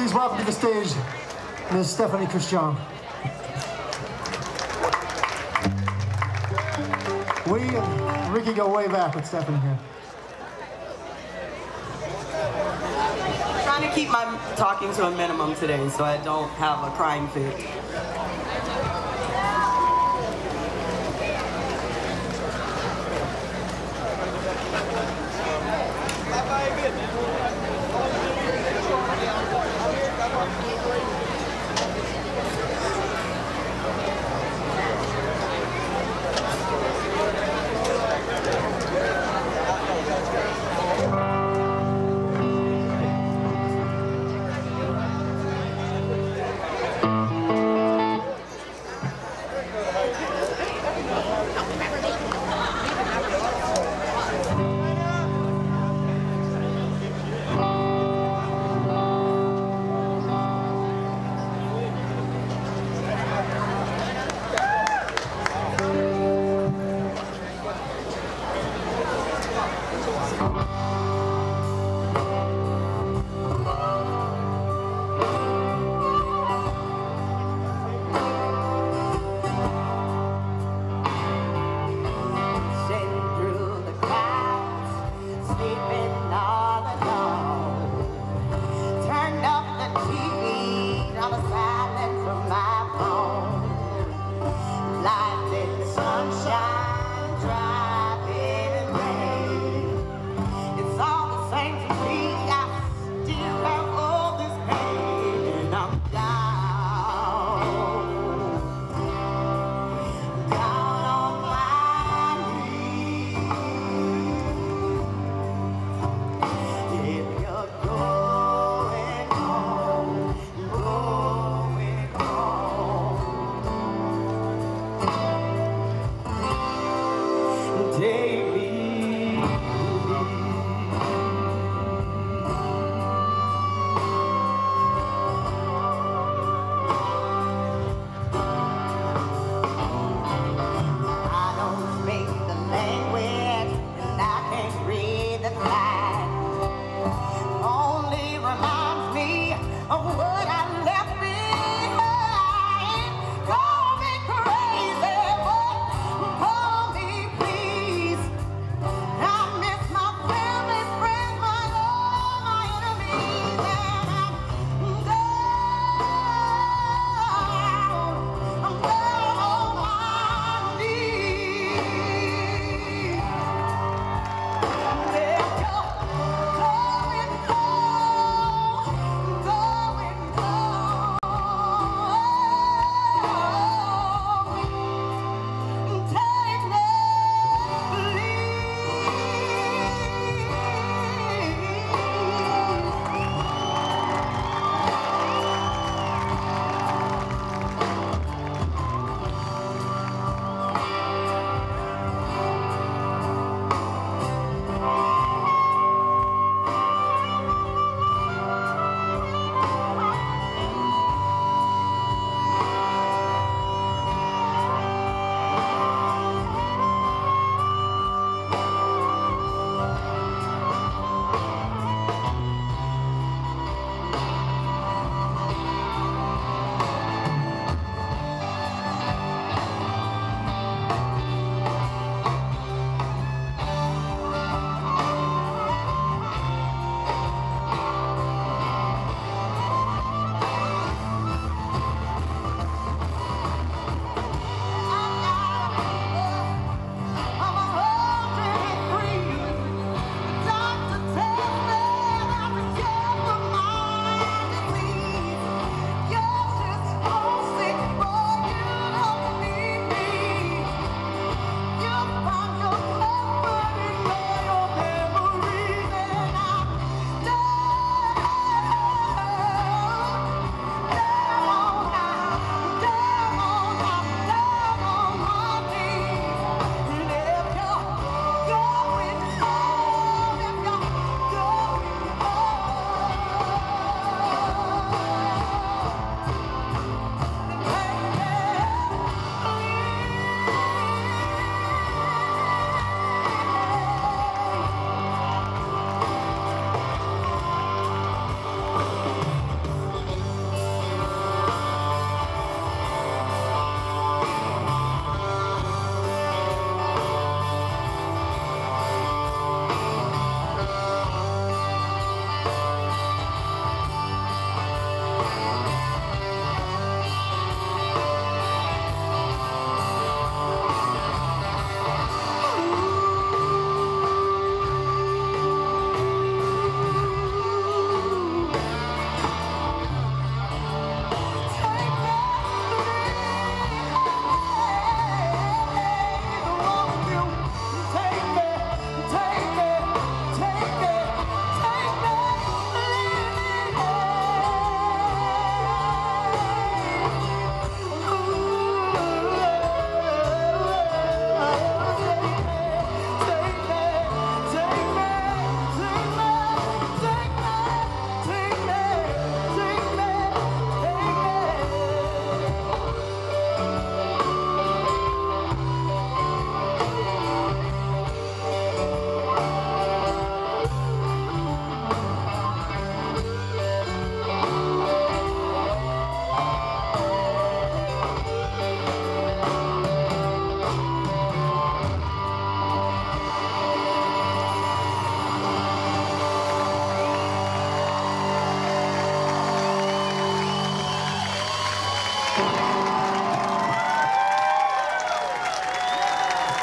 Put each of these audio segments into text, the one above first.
Please welcome to the stage Ms. Steffanie Christ'ian. We and Ricky go way back with Steffanie here. trying to keep my talking to a minimum today so I don't have a crying fit.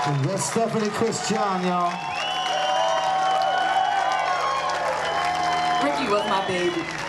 That's Steffanie Christ'ian, y'all. Ricky was my baby.